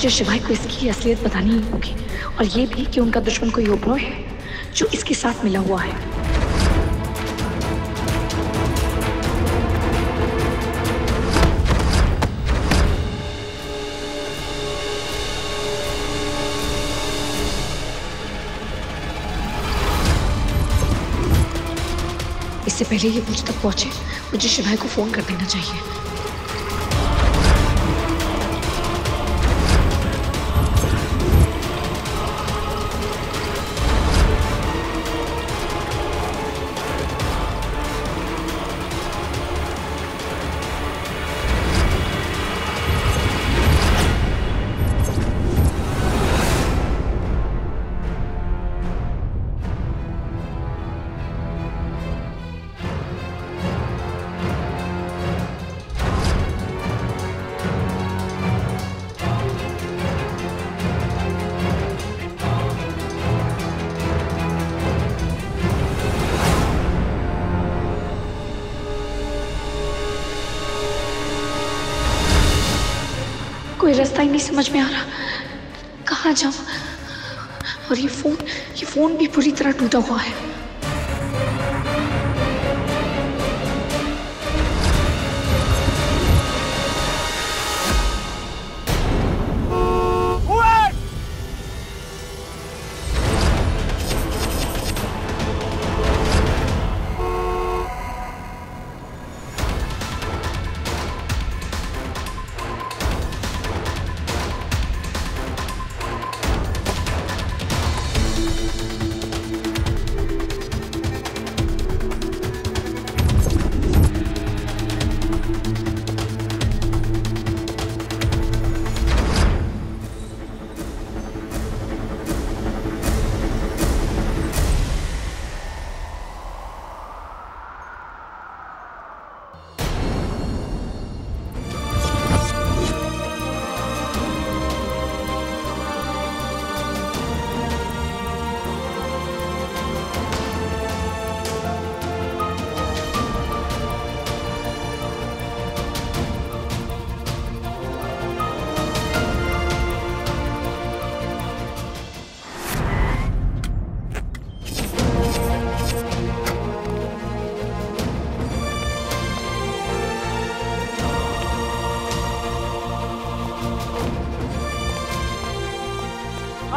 मुझे शिवाय को इसकी असलियत बतानी ही होगी, और ये भी कि उनका दुश्मन कोई ओब्रो है, जो इसके साथ मिला हुआ है। इससे पहले ये मुझ तक पहुँचे, मुझे शिवाय को फ़ोन कर देना चाहिए। कोई रास्ता ही नहीं समझ में आ रहा। कहाँ जाऊँ? और ये फ़ोन ये फ़ोन भी पूरी तरह टूटा हुआ है।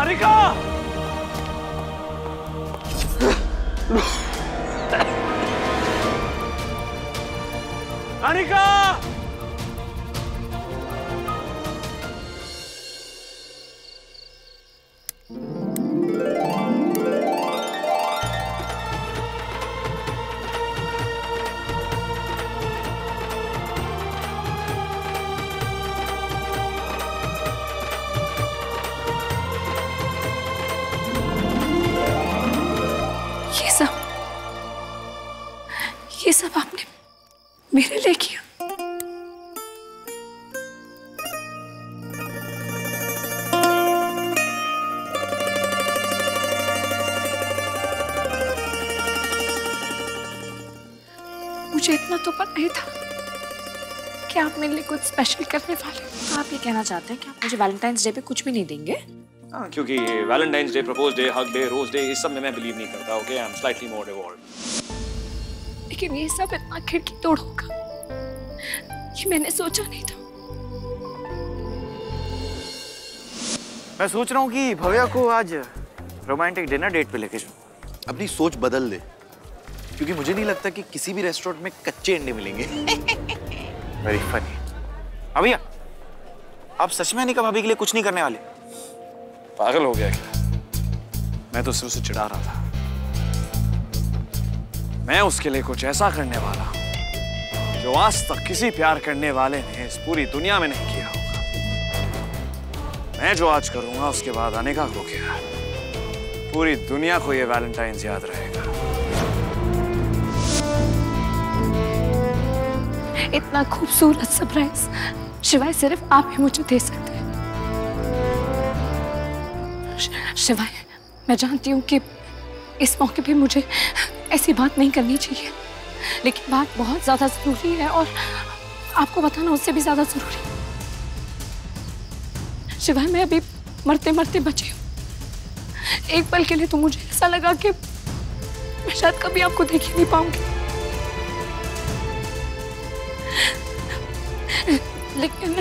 अनिका अनिका मेरे लिए किया मुझे इतना तो पता ही था कि आप मेरे लिए कुछ स्पेशल करने वाले तो आप ये कहना चाहते हैं कि आप मुझे वैलेंटाइंस डे पे कुछ भी नहीं देंगे? हाँ क्योंकि Valentine's day propose day hug day rose day इस सब में मैं बिलीव नहीं करता okay I am slightly more devolve लेकिन ये सब इतना खिड़की तोड़ होगा ये मैंने सोचा नहीं था। मैं सोच रहा हूँ कि भव्या को आज रोमांटिक डिनर डेट पे लेके जाऊँ। अपनी सोच बदल दे क्योंकि मुझे नहीं लगता कि किसी भी रेस्टोरेंट में कच्चे अंडे मिलेंगे। वेरी फनी हाँ भैया आप सच में अनिका भाभी के लिए कुछ नहीं करने वाले? पागल हो गया क्या? मैं तो सिर्फ़ उसे चिढ़ा रहा था। मैं उसके लिए कुछ ऐसा करने वाला हूँ। जो आज तक किसी प्यार करने वाले ने इस पूरी दुनिया में नहीं किया होगा। मैं जो आज करूँगा, उसके बाद अनेका को क्या? पूरी दुनिया को ये वैलेंटाइंस याद रहेगा। इतना खूबसूरत सरप्राइज़ शिवाय सिर्फ़ आप ही मुझे दे सकते हैं। शिवाय, मैं जानती हूँ कि इस मौके पे मुझे ऐसी बात नहीं करनी चाहिए। लेकिन बात बहुत ज़्यादा ज़रूरी है और आपको बताना उससे भी ज़्यादा ज़रूरी शिवाय, मैं अभी मरते मरते बची हूँ। एक पल के लिए तो मुझे ऐसा लगा कि मैं शायद कभी आपको देख ही नहीं पाऊँगी। लेकिन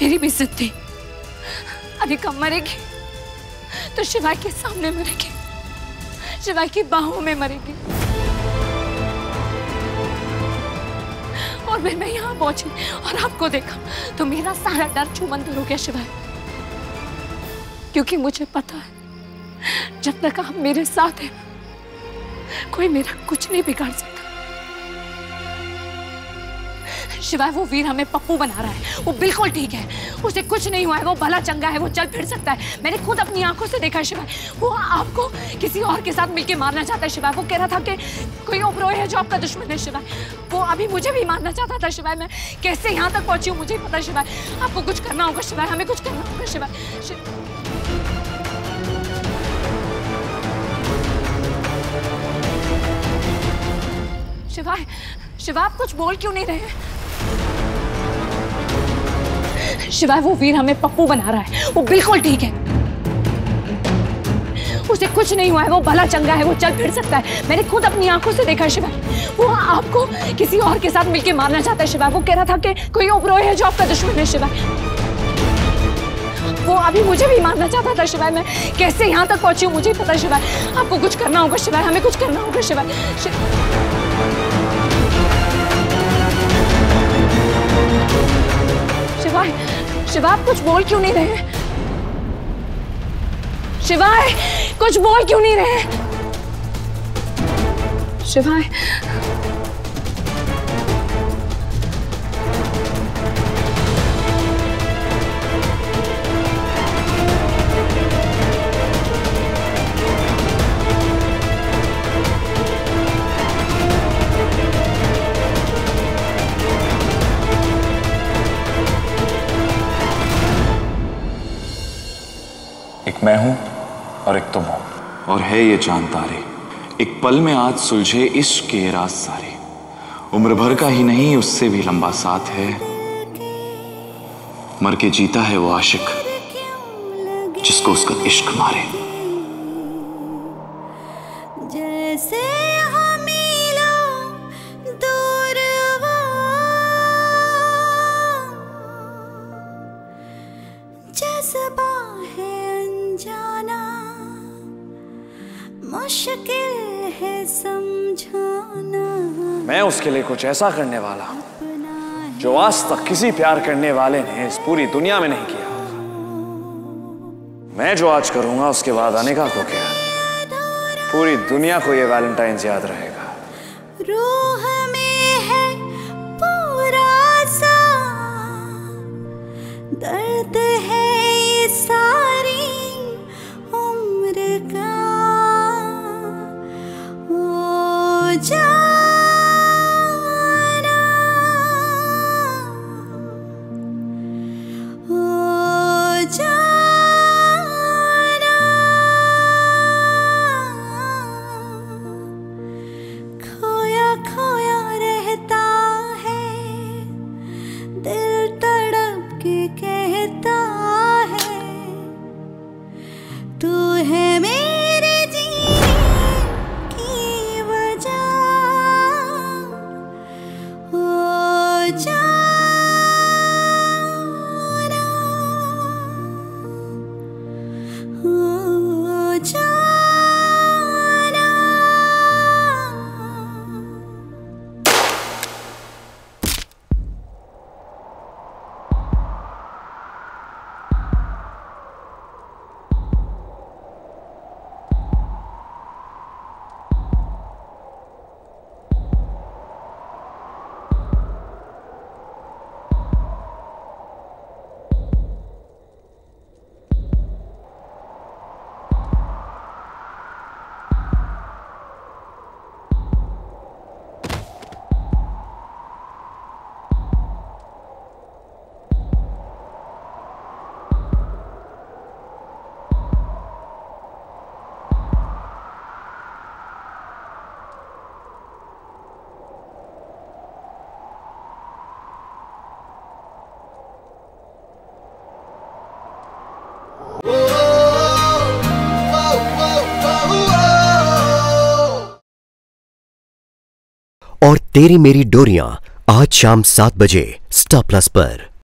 मेरी भी जिद थी। अनिका मरेगी तो शिवाय के सामने मरेगी शिवाय की बाहों में मरेगी। फिर मैं यहाँ पहुँची और आपको देखा तो मेरा सारा डर चुमंदर हो गया शिवाय। क्योंकि मुझे पता है, जब तक आप मेरे साथ हैं, कोई मेरा कुछ नहीं बिगाड़ सकता। शिवाय वो वीर हमें पप्पू बना रहा है। वो बिल्कुल ठीक है। उसे कुछ नहीं हुआ है। वो भला चंगा है। वो चल फिर सकता है। मैंने खुद अपनी आँखों से देखा है शिवाय। वो आपको किसी और के साथ मिलके मारना चाहता है शिवाय। वो कह रहा था कि कोई ओब्रोय है जो आपका दुश्मन है शिवाय। वो अभी मुझे भी मारना चाहता था शिवाय। मैं कैसे यहाँ तक पहुँची हूँ मुझे ही पता शिवाय। आपको कुछ करना होगा शिवाय। हमें कुछ करना होगा शिवाय. शिवाय शिवाय आप कुछ बोल क्यों नहीं रहे शिवाय वो वीर हमें पप्पू बना रहा है। वो बिल्कुल ठीक है। उसे कुछ नहीं हुआ है। वो भला चंगा है। वो चल फिर सकता है। मैंने खुद अपनी आँखों से देखा शिवाय। वो आपको किसी और के साथ मिलके मारना चाहता है, शिवाय। वो कह रहा था कि कोई ओब्रोय है जो आपका दुश्मन है, शिवाय। वो अभी मुझे भी मारना चाहता था, शिवाय। मैं कैसे यहाँ तक पहुँची हूँ मुझे पता, शिवाय। आपको कुछ करना होगा, शिवाय। हमें कुछ करना होगा, शिवाय। आप कुछ बोल क्यों नहीं रहे शिवाय कुछ बोल क्यों नहीं रहे शिवाय मैं हूँ और एक तुम हो। और है ये चाँद तारे। एक पल में आज सुलझे इश्क के राज सारे। उम्र भर का ही नहीं उससे भी लंबा साथ है। मर के जीता है वो आशिक जिसको उसका इश्क मारे। जैसे हमीला उसके लिए कुछ ऐसा करने वाला। जो आज तक किसी प्यार करने वाले ने इस पूरी दुनिया में नहीं किया। मैं जो आज करूँगा, उसके बाद अनेका को क्या? पूरी दुनिया को ये वैलेंटाइंस याद रहेगा। रूह में है पूरा सा। दर्द 家 तेरी मेरी डोरियाँ आज शाम सात बजे स्टार प्लस पर।